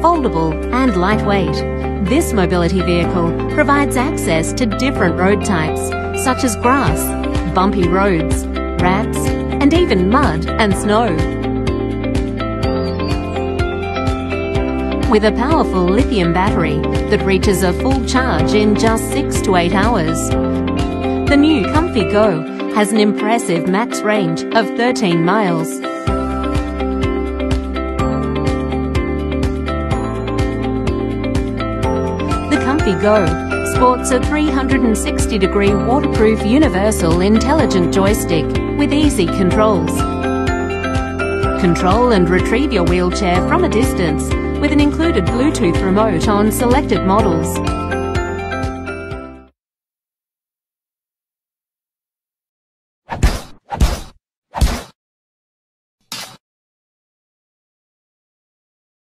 foldable and lightweight. This mobility vehicle provides access to different road types, such as grass, bumpy roads, rats, and even mud and snow. With a powerful lithium battery that reaches a full charge in just 6 to 8 hours, the new Comfy Go has an impressive max range of 13 miles. Comfy Go sports a 360 degree waterproof universal intelligent joystick with easy controls. Control and retrieve your wheelchair from a distance with an included Bluetooth remote on selected models.